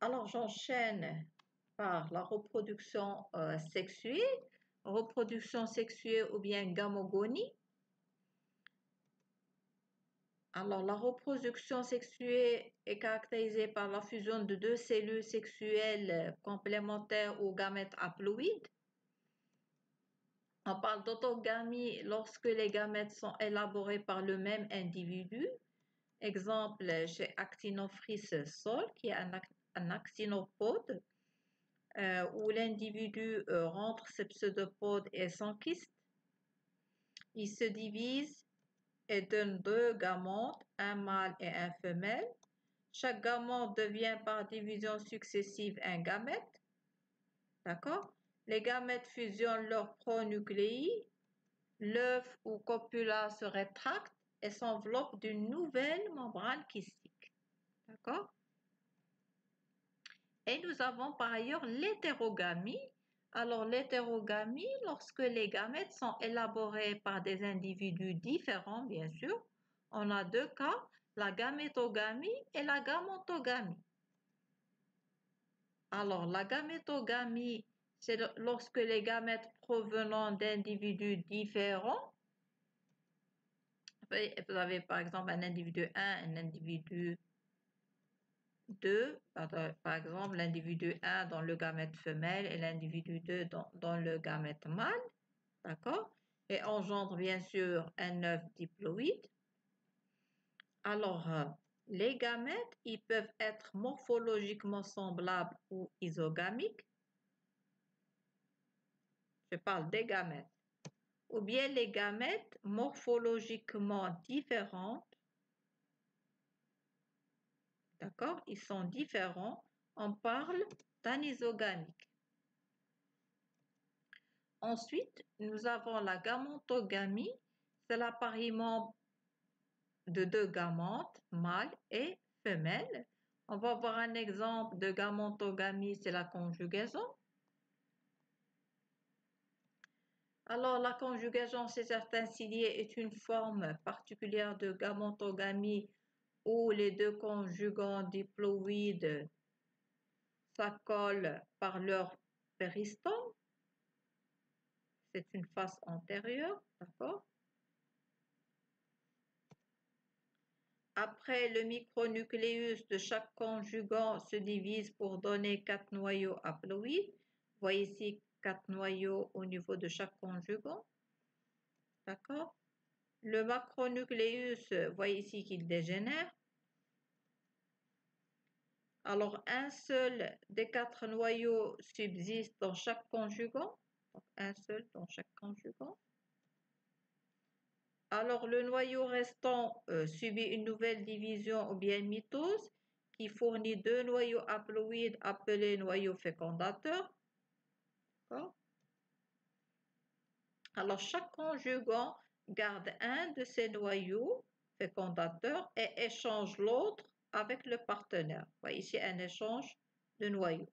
Alors, j'enchaîne par la reproduction euh, sexuée, reproduction sexuée ou bien gamogonie. Alors, la reproduction sexuée est caractérisée par la fusion de deux cellules sexuelles complémentaires aux gamètes haploïdes. On parle d'autogamie lorsque les gamètes sont élaborés par le même individu. Exemple chez Actinophris sol, qui est un, actinopode, euh, où l'individu euh, rentre ses pseudopodes et s'enquiste. Il se divise et donne deux gametes, un mâle et un femelle. Chaque gamète devient par division successive un gamète. D'accord? Les gamètes fusionnent leurs pronucléi. L'œuf ou copula se rétracte et s'enveloppe d'une nouvelle membrane kystique. D'accord? Et nous avons par ailleurs l'hétérogamie alors, l'hétérogamie, lorsque les gamètes sont élaborés par des individus différents, bien sûr, on a deux cas, la gamétogamie et la gamontogamie. Alors, la gamétogamie, c'est lorsque les gamètes provenant d'individus différents, vous avez par exemple un individu 1, un individu 2, par exemple, l'individu 1 dans le gamète femelle et l'individu 2 dans, dans, le gamète mâle, d'accord? Et engendre bien sûr un œuf diploïde. Alors, euh, les gamètes, ils peuvent être morphologiquement semblables ou isogamiques. Je parle des gamètes. Ou bien les gamètes morphologiquement différentes D'accord? Ils sont différents. On parle d'anisogamique. Ensuite, nous avons la gamontogamie. C'est l'appariement de deux gamantes, mâles et femelles. On va voir un exemple de gamontogamie, c'est la conjugaison. Alors, la conjugaison chez certains ciliés est une forme particulière de gamontogamie où les deux conjugants diploïdes s'accolent par leur péristome. C'est une face antérieure, d'accord? Après, le micronucléus de chaque conjugant se divise pour donner quatre noyaux haploïdes. Voyez ici quatre noyaux au niveau de chaque conjugant. D'accord? Le macronucléus, voyez ici qu'il dégénère. Alors, un seul des quatre noyaux subsiste dans chaque conjugant. Un seul dans chaque conjugant. Alors, le noyau restant euh, subit une nouvelle division ou bien mitose qui fournit deux noyaux haploïdes appelés noyaux fécondateurs. Alors, chaque conjugant garde un de ces noyaux fécondateurs et échange l'autre avec le partenaire. Voyez un échange de noyaux.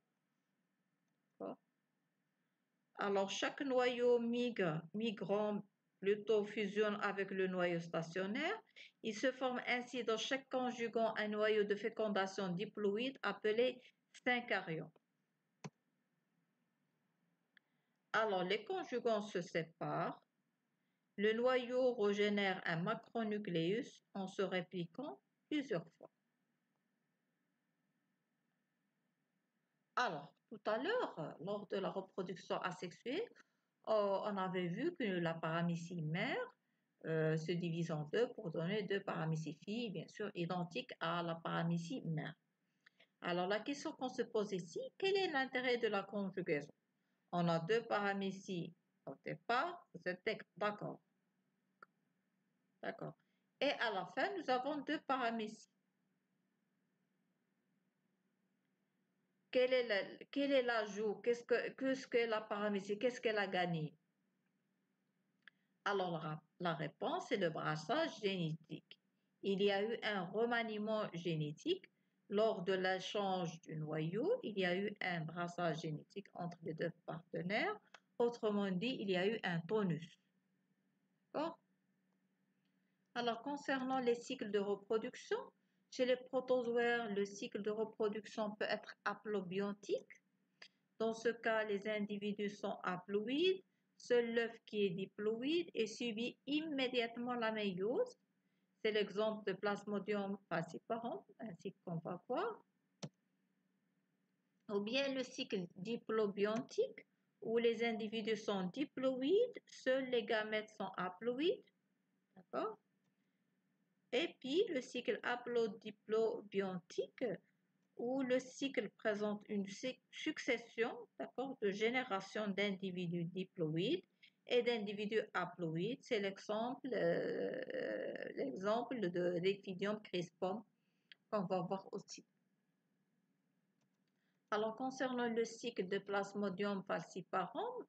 Alors, chaque noyau migre, migrant plutôt fusionne avec le noyau stationnaire. Il se forme ainsi dans chaque conjugant un noyau de fécondation diploïde appelé syncarion. Alors, les conjugants se séparent. Le noyau régénère un macronucléus en se répliquant plusieurs fois. Alors, tout à l'heure, lors de la reproduction asexuée, euh, on avait vu que la paramécie mère euh, se divise en deux pour donner deux paramécies filles, bien sûr, identiques à la paramécie mère. Alors, la question qu'on se pose ici, quel est l'intérêt de la conjugaison? On a deux paramécies au départ, vous d'accord? D'accord. Et à la fin, nous avons deux paramécies. Quel est l'ajout? Qu'est-ce que, qu'est-ce que la paramétrie Qu'est-ce qu'elle a gagné? Alors, la, réponse est le brassage génétique. Il y a eu un remaniement génétique lors de l'échange du noyau. Il y a eu un brassage génétique entre les deux partenaires. Autrement dit, il y a eu un tonus. D'accord? Alors, concernant les cycles de reproduction, Chez les protozoaires, le cycle de reproduction peut être haplobiontique. Dans ce cas, les individus sont haploïdes. Seul l'œuf qui est diploïde et subit immédiatement la méiose. C'est l'exemple de Plasmodium falciparum, ainsi qu'on va voir. Ou bien le cycle diplobiontique, où les individus sont diploïdes, seuls les gamètes sont haploïdes. D'accord? Et puis le cycle haplodiplobiontique, où le cycle présente une succession de générations d'individus diploïdes et d'individus haploïdes. C'est l'exemple euh, de l'Equidium crispum qu'on va voir aussi. Alors, concernant le cycle de Plasmodium falciparum,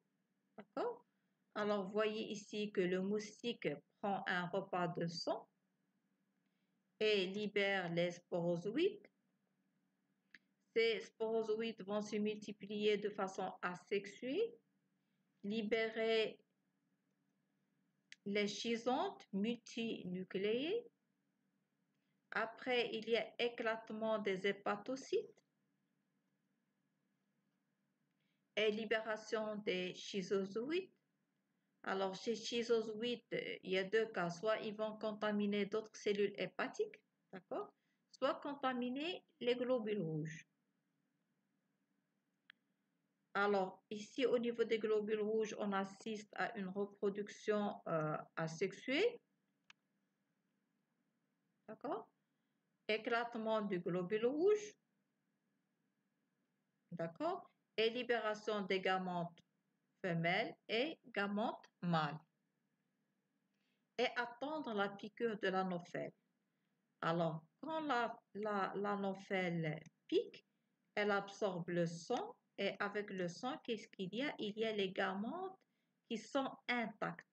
d'accord Alors, voyez ici que le moustique prend un repas de sang et libère les sporozoïdes. Ces sporozoïdes vont se multiplier de façon asexuée, libérer les schisontes multinucléées. Après, il y a éclatement des hépatocytes et libération des schizozoïdes. Alors, chez schizozoïdes, il y a deux cas. Soit ils vont contaminer d'autres cellules hépatiques, d'accord? Soit contaminer les globules rouges. Alors, ici, au niveau des globules rouges, on assiste à une reproduction euh, asexuée. D'accord? Éclatement du globule rouge. D'accord? Et libération des gamantes femelles et gamantes mâles. Et attendre la piqûre de l'anophèle. Alors, quand l'anophèle la, pique, elle absorbe le sang et avec le sang, qu'est-ce qu'il y a? Il y a les gamantes qui sont intactes,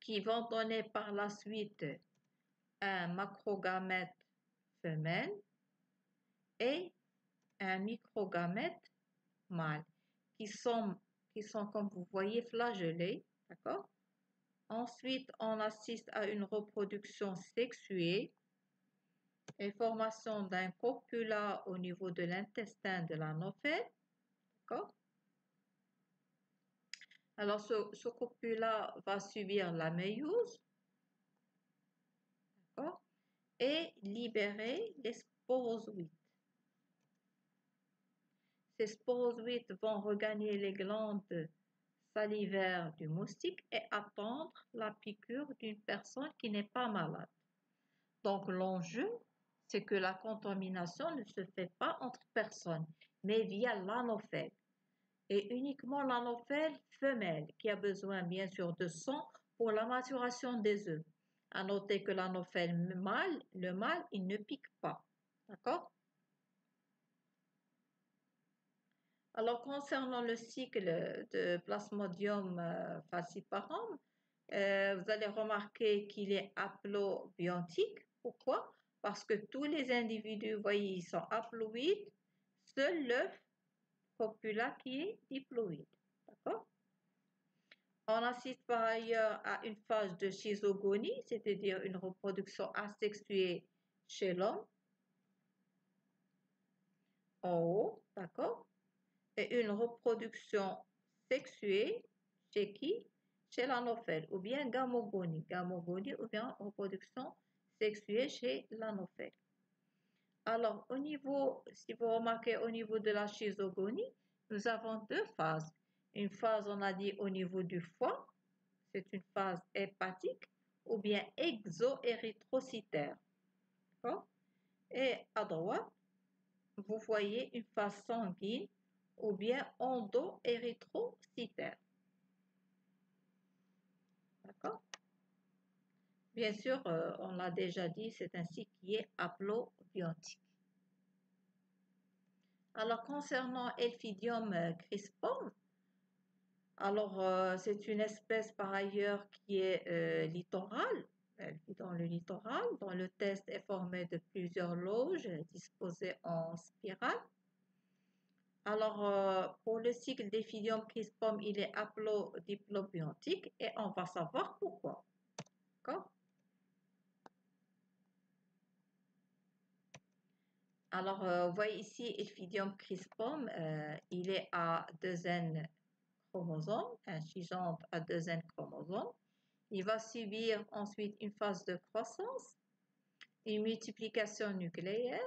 qui vont donner par la suite un macrogamète femelle et un microgamète qui sont, qui sont comme vous voyez flagellés, d'accord? Ensuite, on assiste à une reproduction sexuée et formation d'un copula au niveau de l'intestin de l'anophèle. D'accord? Alors, ce, copula va subir la méiose. Et libérer les sporozoïdes. Ces sporozoïdes vont regagner les glandes salivaires du moustique et attendre la piqûre d'une personne qui n'est pas malade. Donc l'enjeu, c'est que la contamination ne se fait pas entre personnes, mais via l'anophèle. Et uniquement l'anophèle femelle qui a besoin bien sûr de sang pour la maturation des œufs. À noter que l'anophèle mâle, le mâle, il ne pique pas. D'accord? Alors, concernant le cycle de Plasmodium euh, falciparum, euh, vous allez remarquer qu'il est haplobiontique. Pourquoi? Parce que tous les individus, vous voyez, ils sont haploïdes, seul l'œuf copula qui est diploïde. D'accord? On assiste par ailleurs à une phase de schizogonie, c'est-à-dire une reproduction asexuée chez l'homme. En haut, d'accord? Et une reproduction sexuée chez qui? Chez l'anophèle, ou bien gamogonie. Gamogonie ou bien reproduction sexuée chez l'anophèle. Alors, au niveau, si vous remarquez, au niveau de la schizogonie, nous avons deux phases. Une phase, on a dit, au niveau du foie, c'est une phase hépatique, ou bien exo-érythrocytaire. Et à droite, vous voyez une phase sanguine, ou bien endo-érythrocytaire. D'accord? Bien sûr, euh, on l'a déjà dit, c'est un cycle qui est haplobiontique. Alors, concernant Elphidium euh, crispum, alors euh, c'est une espèce par ailleurs qui est littorale, elle vit dans le littoral, dont le test est formé de plusieurs loges disposées en spirale. Alors, euh, pour le cycle des philium crispum, il est haplodiplobiontique et on va savoir pourquoi. D'accord? Alors, euh, voyez ici, Ephidium crispum, euh, il est à deux N chromosomes, un gigante à deux N chromosomes. Il va subir ensuite une phase de croissance, une multiplication nucléaire,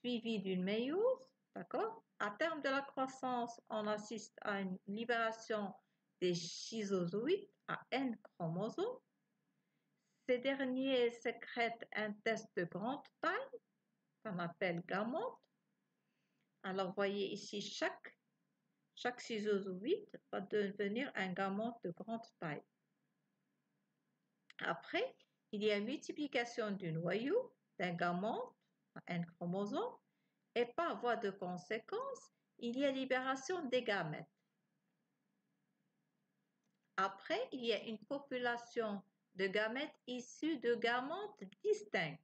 suivie d'une méiose, d'accord? À terme de la croissance, on assiste à une libération des schizozoïdes à N chromosomes. Ces derniers sécrètent un test de grande taille qu'on appelle gamote. Alors, voyez ici, chaque, chaque schizozoïde va devenir un gamote de grande taille. Après, il y a multiplication du noyau d'un gamote, un chromosome, et par voie de conséquence, il y a libération des gamètes. Après, il y a une population de gamètes issus de gametes distincts.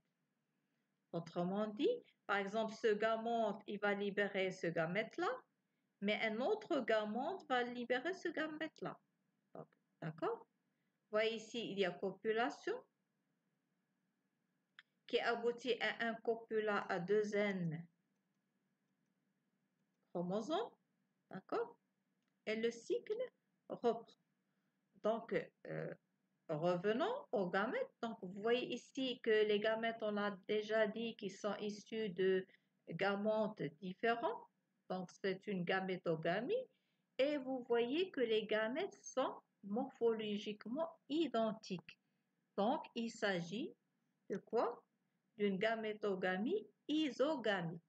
Autrement dit, par exemple, ce gamète, il va libérer ce gamète-là, mais un autre gamète va libérer ce gamète-là. D'accord? Voyez ici, il y a copulation qui aboutit à un copula à deux N chromosomes. D'accord Et le cycle reprend. Donc, euh, revenons aux gamètes. Donc, vous voyez ici que les gamètes, on a déjà dit qu'ils sont issus de gametes différents. Donc, c'est une gamétogamie. Et vous voyez que les gamètes sont morphologiquement identiques. Donc, il s'agit de quoi? D'une gamétogamie isogamique.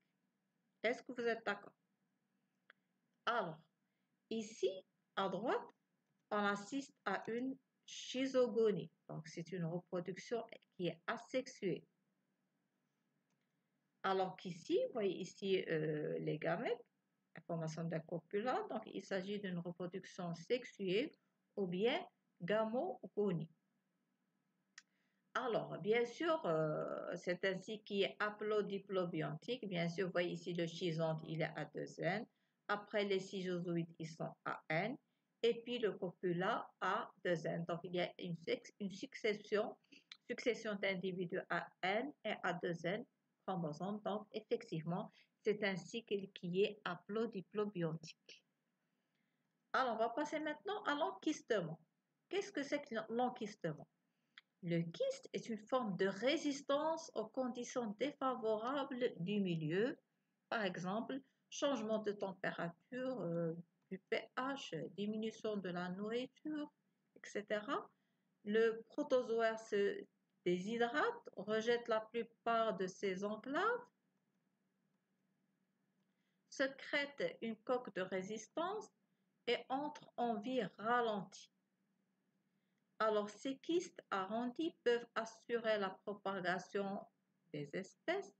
Est-ce que vous êtes d'accord? Alors, ici, à droite, on assiste à une schizogonie. Donc, c'est une reproduction qui est asexuée. Alors qu'ici, vous voyez ici euh, les gamètes, la formation d'un copula. Donc, il s'agit d'une reproduction sexuée ou bien gamogonie. Alors, bien sûr, euh, c'est ainsi qui est haplodiplobiontique. Bien sûr, vous voyez ici le schizonte, il est à 2N. Après, les schizozoïdes, ils sont à N. Et puis, le copula à 2N. Donc, il y a une, succession, d'individus à N et à 2N chromosomes. Donc, effectivement, c'est un cycle qui est haplodiplobiontique. Alors, on va passer maintenant à l'enquistement. Qu'est-ce que c'est que l'enquistement? Le kyste est une forme de résistance aux conditions défavorables du milieu, par exemple, changement de température, euh, du pH, diminution de la nourriture, etc. Le protozoaire se déshydrate, rejette la plupart de ses enclaves, secrète une coque de résistance et entre en vie ralentie. Alors, ces kystes arrondis peuvent assurer la propagation des espèces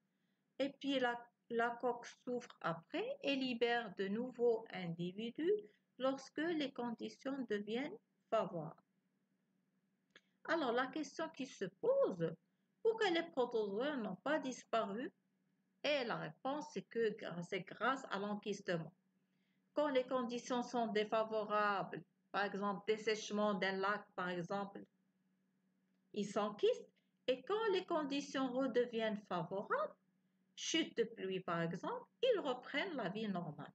et puis la, la coque souffre après et libère de nouveaux individus lorsque les conditions deviennent favorables. Alors, la question qui se pose, pourquoi les protozoaires n'ont pas disparu Et la réponse, c'est que c'est grâce à l'enquistement. Quand les conditions sont défavorables, par exemple dessèchement d'un lac par exemple, ils s'enquistent et quand les conditions redeviennent favorables, chute de pluie par exemple, ils reprennent la vie normale.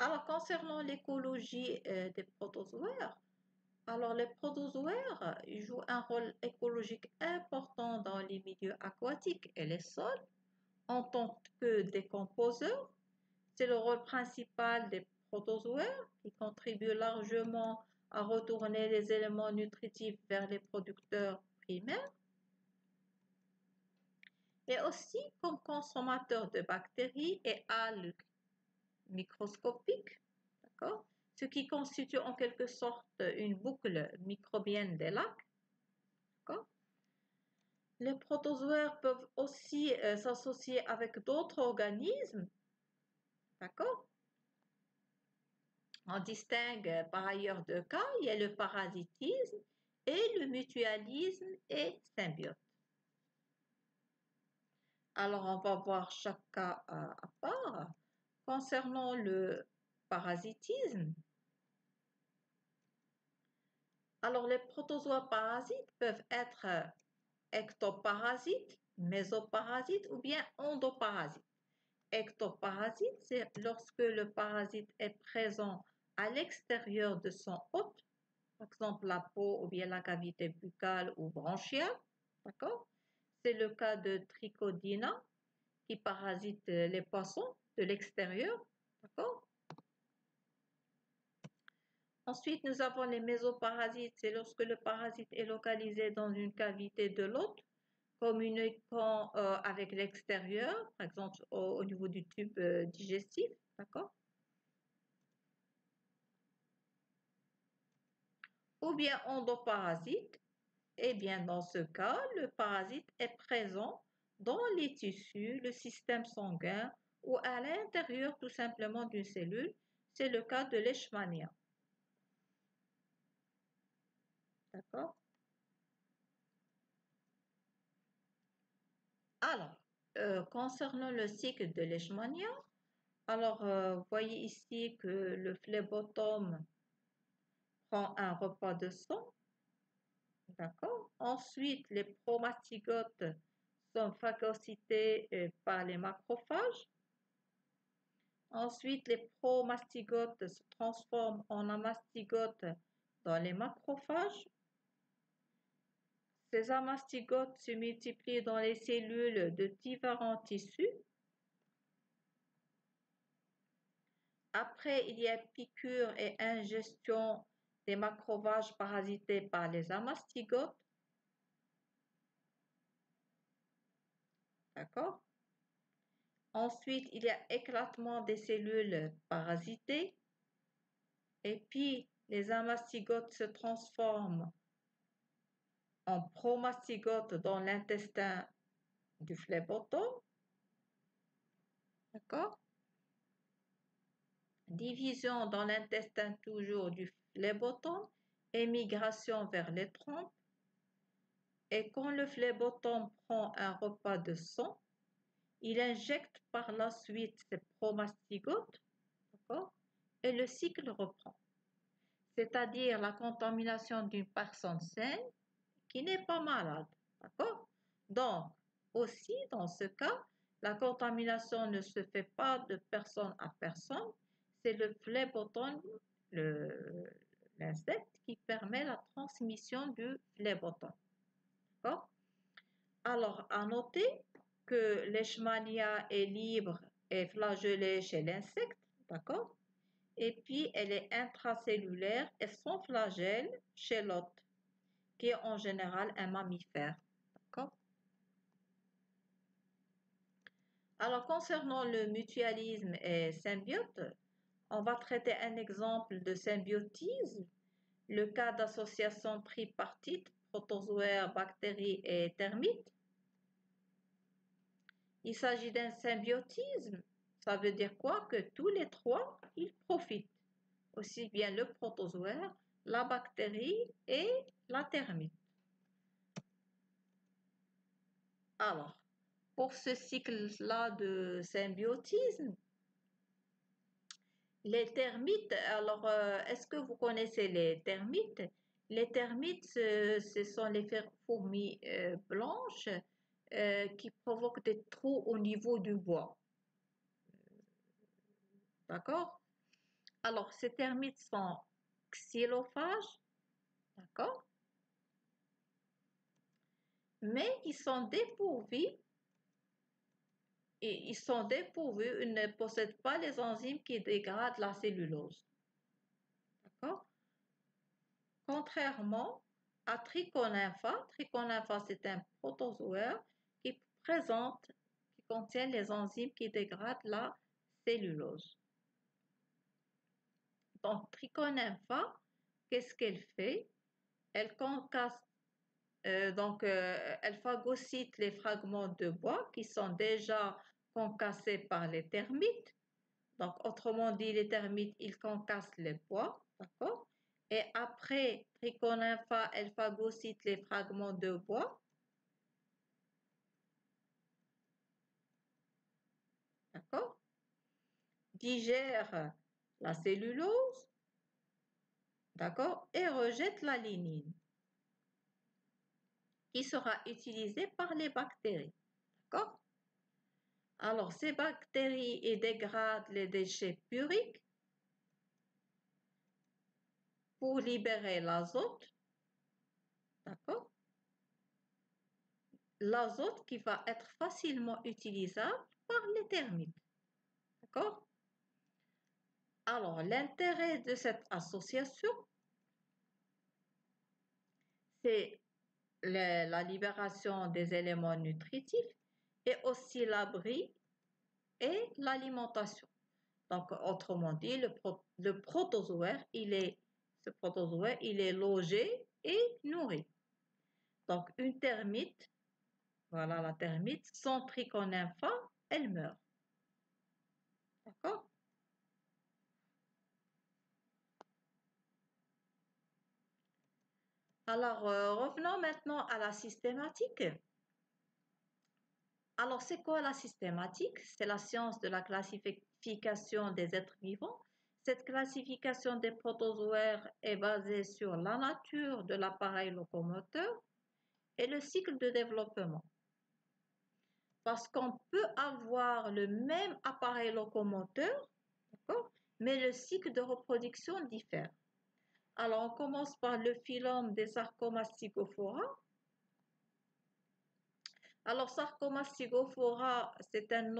Alors, concernant l'écologie euh, des protozoaires, alors, les protozoaires jouent un rôle écologique important dans les milieux aquatiques et les sols en tant que décomposeurs. C'est le rôle principal des protozoaires qui contribuent largement à retourner les éléments nutritifs vers les producteurs primaires et aussi comme consommateurs de bactéries et algues microscopiques. Ce qui constitue en quelque sorte une boucle microbienne des lacs. Les protozoaires peuvent aussi euh, s'associer avec d'autres organismes. D'accord On distingue euh, par ailleurs deux cas. Il y a le parasitisme et le mutualisme et symbiote. Alors, on va voir chaque cas à part. Concernant le parasitisme, Alors, les protozoa parasites peuvent être ectoparasites, mésoparasites ou bien endoparasites. Ectoparasite, c'est lorsque le parasite est présent à l'extérieur de son hôte, par exemple la peau ou bien la cavité buccale ou bronchiale, d'accord? C'est le cas de Trichodina qui parasite les poissons de l'extérieur, d'accord? Ensuite, nous avons les mésoparasites, c'est lorsque le parasite est localisé dans une cavité de l'hôte communiquant euh, avec l'extérieur, par exemple au, niveau du tube euh, digestif, d'accord? Ou bien endoparasite, eh bien dans ce cas, le parasite est présent dans les tissus, le système sanguin ou à l'intérieur tout simplement d'une cellule. C'est le cas de l'Eschmania. D'accord? Alors, euh, concernant le cycle de Leishmania, alors euh, voyez ici que le phlébotome un repas de sang. D'accord Ensuite, les promastigotes sont phagocytés euh, par les macrophages. Ensuite, les promastigotes se transforment en amastigotes dans les macrophages. Ces amastigotes se multiplient dans les cellules de différents tissus. Après, il y a piqûre et ingestion des macrophages parasités par les amastigotes. D'accord Ensuite, il y a éclatement des cellules parasitées. Et puis, les amastigotes se transforment en promastigote dans l'intestin du phlébotome. D'accord Division dans l'intestin toujours du phlébotome, émigration vers les trompes. Et quand le phlébotome prend un repas de sang, il injecte par la suite ses promastigotes, Et le cycle reprend. C'est-à-dire la contamination d'une personne saine qui n'est pas malade. Donc, aussi, dans ce cas, la contamination ne se fait pas de personne à personne. C'est le phlébotome, l'insecte, qui permet la transmission du. D'accord? Alors, à noter que l'Eschmania est libre et flagellée chez l'insecte. D'accord? Et puis, elle est intracellulaire et sans flagelle chez l'hôte qui est en général un mammifère. D'accord? Alors, concernant le mutualisme et symbiote, on va traiter un exemple de symbiotisme, le cas d'association tripartite, protozoaire, bactéries et termites. Il s'agit d'un symbiotisme. Ça veut dire quoi? Que tous les trois, ils profitent. Aussi bien le protozoaire la bactérie et la termite. Alors, pour ce cycle-là de symbiotisme, les termites, alors euh, est-ce que vous connaissez les termites? Les termites, ce, sont les fourmis euh, blanches euh, qui provoquent des trous au niveau du bois. D'accord? Alors, ces termites sont xylophages, d'accord? Mais ils sont dépourvus ils sont dépourvus, ils ne possèdent pas les enzymes qui dégradent la cellulose. Contrairement à Trichonympha, Trichonympha c'est un protozoaire qui présente, qui contient les enzymes qui dégradent la cellulose. Donc, Trichonympha, qu'est-ce qu'elle fait? Elle concasse, euh, donc euh, elle phagocyte les fragments de bois qui sont déjà concassés par les termites. Donc, autrement dit, les termites, ils concassent les bois, d'accord? Et après, Trichonympha, elle phagocyte les fragments de bois. D'accord? Digère la cellulose, d'accord, et rejette la lignine qui sera utilisée par les bactéries, d'accord? Alors, ces bactéries dégradent les déchets puriques pour libérer l'azote, d'accord? L'azote qui va être facilement utilisable par les termites, d'accord? Alors, l'intérêt de cette association, c'est la libération des éléments nutritifs et aussi l'abri et l'alimentation. Donc, autrement dit, le, protozoaire, il est, ce protozoaire, il est logé et nourri. Donc, une termite, voilà la termite, sans tricon elle meurt. D'accord? Alors, euh, revenons maintenant à la systématique. Alors, c'est quoi la systématique? C'est la science de la classification des êtres vivants. Cette classification des protozoaires est basée sur la nature de l'appareil locomoteur et le cycle de développement. Parce qu'on peut avoir le même appareil locomoteur, mais le cycle de reproduction diffère. Alors, on commence par le phylum des Sarcomastigophora. Alors, Sarcomastigophora, c'est un,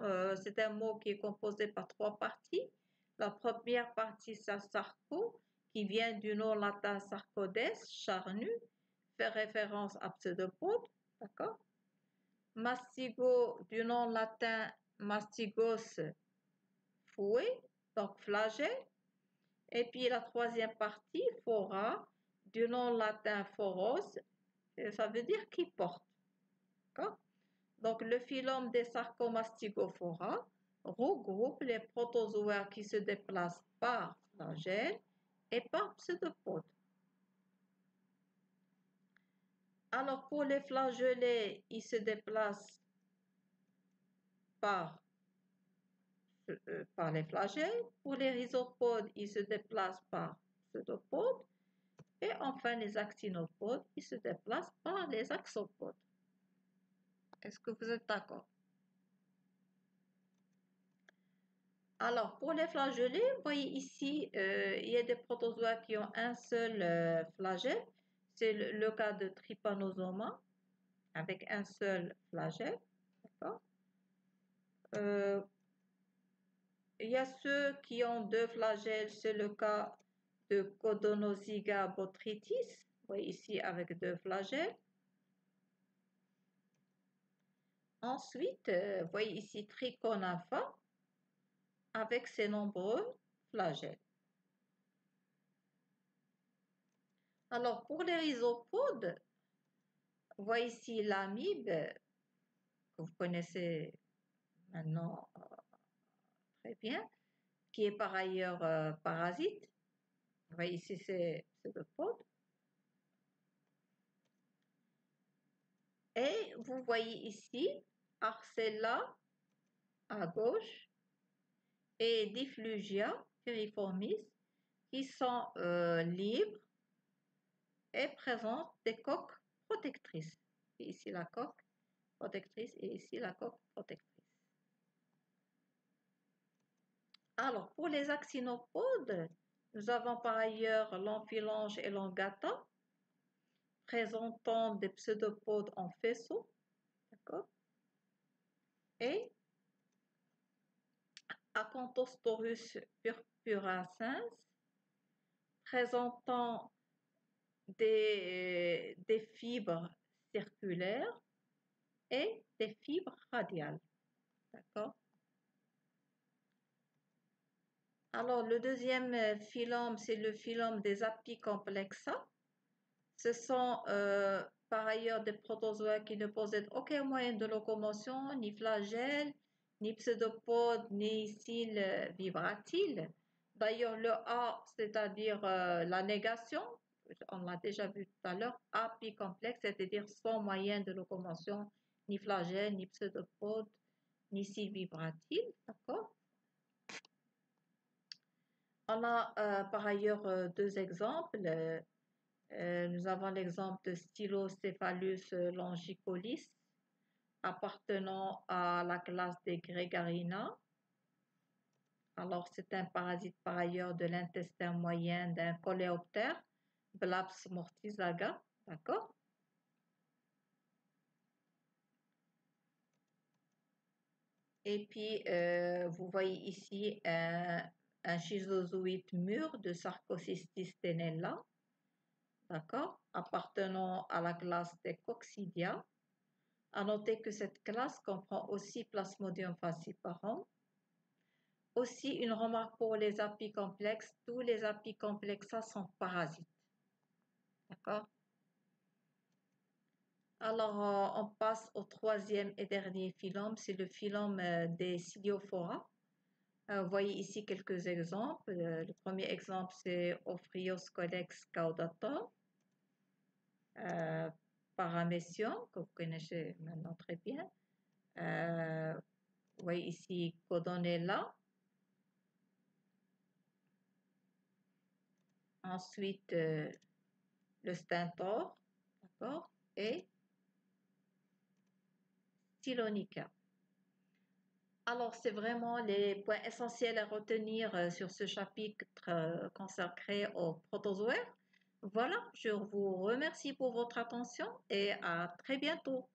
euh, c'est un mot qui est composé par trois parties. La première partie, c'est sarco, qui vient du nom latin sarcodes, charnu, fait référence à pseudopode, d'accord? Mastigo, du nom latin mastigos, fouet, donc flagelle, et puis la troisième partie, fora, du nom latin foros, ça veut dire qui porte. Donc le phylum des sarcomastigophora regroupe les protozoaires qui se déplacent par flagelle et par pseudopode. Alors pour les flagellés, ils se déplacent par euh, par les flagelles. Pour les rhizopodes, ils se déplacent par pseudopodes. Et enfin, les actinopodes, ils se déplacent par les axopodes. Est-ce que vous êtes d'accord? Alors, pour les flagellés, vous voyez ici, euh, il y a des protozoaires qui ont un seul euh, flagelle. C'est le, cas de Trypanosoma, avec un seul flagelle. D'accord? Il y a ceux qui ont deux flagelles, c'est le cas de Codonozyga botrytis, voyez ici avec deux flagelles. Ensuite, euh, voyez ici Trichonapha avec ses nombreux flagelles. Alors, pour les rhizopodes, voyez ici l'amibe, que vous connaissez maintenant euh, bien, qui est par ailleurs euh, parasite. Vous voyez ici, c'est le pod. Et vous voyez ici Arcella à gauche et Difflugia piriformis qui sont euh, libres et présentent des coques protectrices. Ici la coque protectrice et ici la coque protectrice. Alors, pour les actinopodes, nous avons par ailleurs l'amphilange et l'angata, présentant des pseudopodes en faisceau. Et Acanthosporus purpurascens, présentant des, des fibres circulaires et des fibres radiales. D'accord? Alors, le deuxième euh, phylum, c'est le phylum des apicomplexa. Ce sont euh, par ailleurs des protozoaires qui ne possèdent aucun moyen de locomotion, ni flagelle, ni pseudopode, ni cils euh, vibratiles. D'ailleurs, le A, c'est-à-dire la négation, on l'a déjà vu tout à l'heure, apicomplexe, c'est-à-dire sans moyen de locomotion, ni flagelle, ni pseudopode, ni cils vibratiles, d'accord? On a euh, par ailleurs euh, deux exemples. Euh, nous avons l'exemple de Stylostéphalus longicolis appartenant à la classe des Gregarina. Alors, c'est un parasite par ailleurs de l'intestin moyen d'un coléoptère, Blaps mortisaga, d'accord? Et puis, euh, vous voyez ici un, un schizozoïde mûr de Sarcocystis tenella, d'accord, appartenant à la classe des Coccidia. À noter que cette classe comprend aussi Plasmodium falciparum. Aussi, une remarque pour les apicomplexes, tous les apicomplexes sont parasites. D'accord? Alors, euh, on passe au troisième et dernier phylum, c'est le phylum euh, des Ciliophora. Euh, vous voyez ici quelques exemples. le premier exemple, c'est Ophrioskolex caudator, Paramecium, que vous connaissez maintenant très bien. vous voyez ici Codonella. Ensuite, le stentor, d'accord, et alors, c'est vraiment les points essentiels à retenir euh, sur ce chapitre euh, consacré aux protozoaires. Voilà, je vous remercie pour votre attention et à très bientôt.